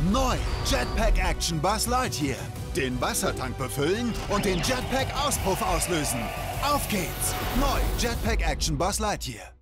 Neu Jetpack Action Buzz Lightyear. Den Wassertank befüllen und den Jetpack Auspuff auslösen. Auf geht's! Neu Jetpack Action Buzz Lightyear.